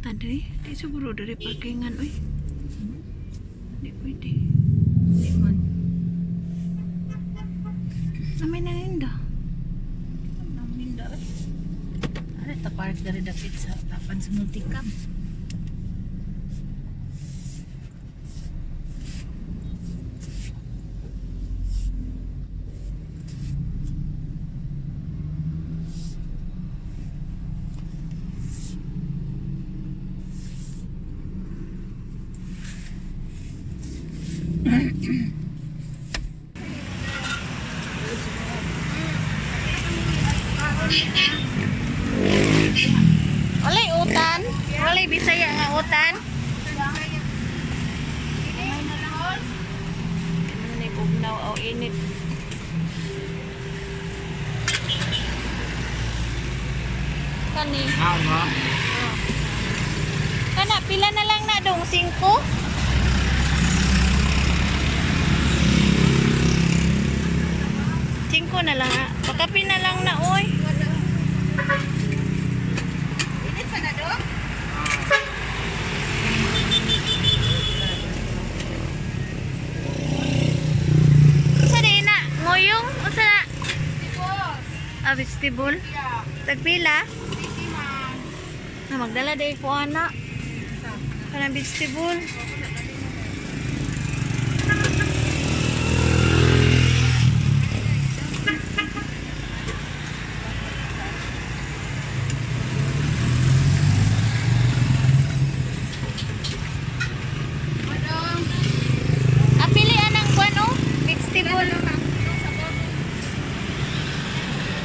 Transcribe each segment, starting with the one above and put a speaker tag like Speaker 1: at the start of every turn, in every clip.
Speaker 1: tadi deh di seburu dari pakengan oi. Di pwede
Speaker 2: di man
Speaker 1: namin na ninda
Speaker 2: namin ada taparik dari dapit sa tapan sa multicam
Speaker 1: Ni bugnaw o init. Kani.
Speaker 3: Ama.
Speaker 1: Kana pila na lang na dong 5. Cinco na lang ha. Pakapi na lang na oy. Init pa na dong? Sa di na, ngoyong o sa Ah, vestibule. Tagpila? Na magdala day ko ana. Kanang vestibule. Apili anang kuan o? Vestibule.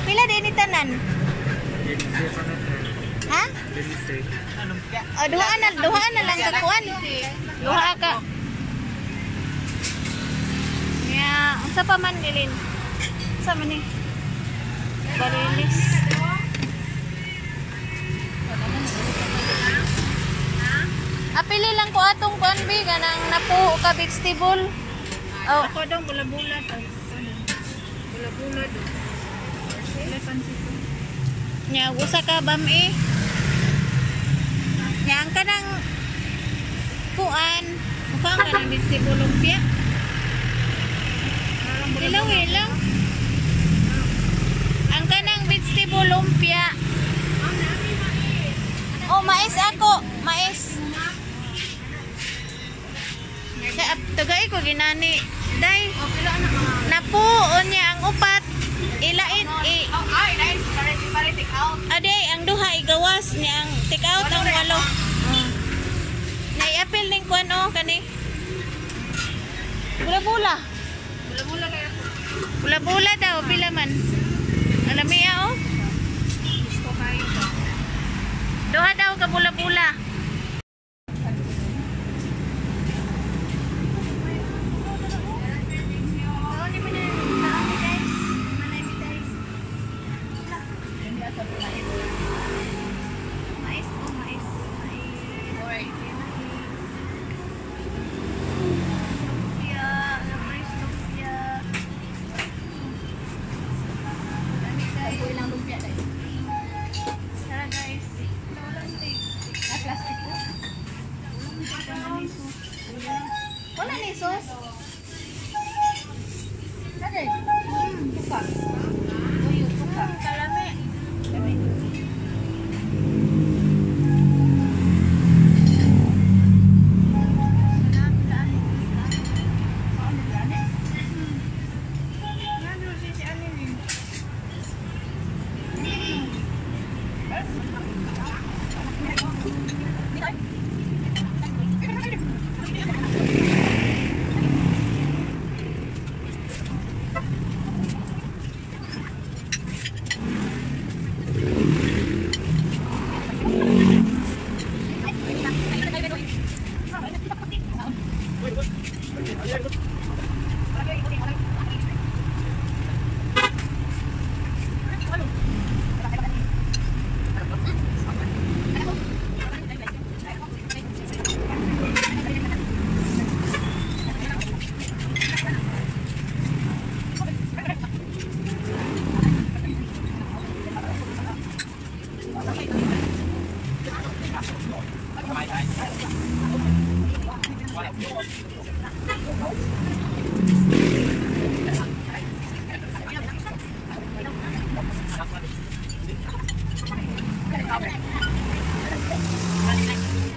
Speaker 1: Pila din ni tanan? Ha? Oh, duha na, duha na lang ka kuan. Duha ka. Ya, unsa pa man nilin? Unsa man ni? Barilis. Apili lang ko atong kuan bi ganang napuo ka vegetable. Oh,
Speaker 2: Ako daw bula-bula ta. Bula-bula. Sila pansit.
Speaker 1: nya usa ka bami. Nya ang kanang kuan, mukha ka ng vegetable lumpia. Ilaw ilang. Ang kanang vegetable lumpia. Oh, mais ako. Mais. Tagay ko ginani. Day. Napuon niya ang upat. Ilain. I,
Speaker 2: Ay, dahil pare pare take out.
Speaker 1: Ade, ang duha igawas niya ang take out ang walo. Nai-appeal ning kuan oh kani. Bula-bula.
Speaker 2: Bula-bula kaya ko.
Speaker 1: Bula-bula daw pila man. Oh.
Speaker 2: Gusto kayo ba?
Speaker 1: Duha daw ka bula-bula.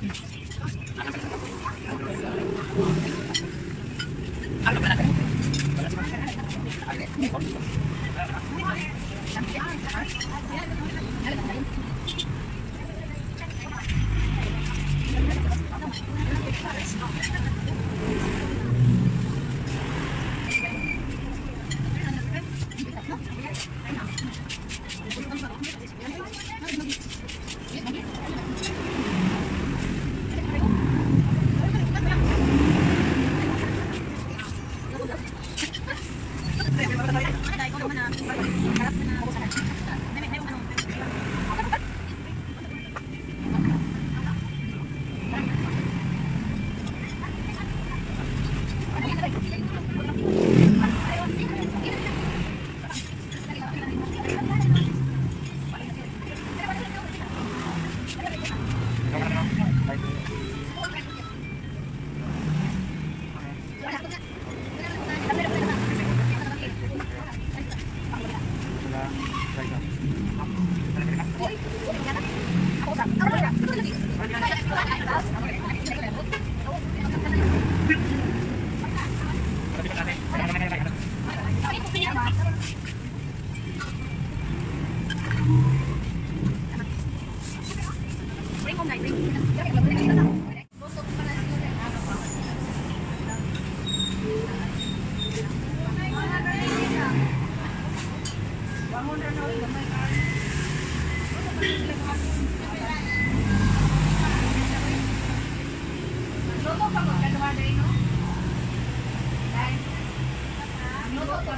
Speaker 2: Thank
Speaker 1: you.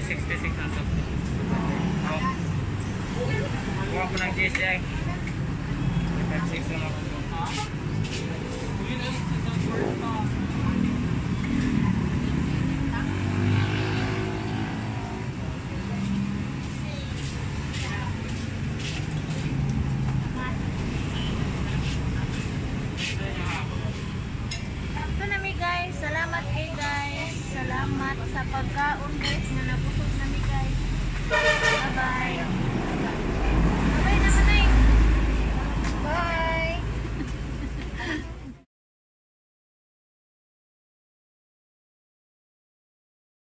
Speaker 3: Day 66 ang sa Oh. Kuha ko ng GSI. 56 lang ako.
Speaker 1: Ito nami guys. Salamat kay guys. Salamat sa pagkaon guys na nabusog nami guys. Bye-bye.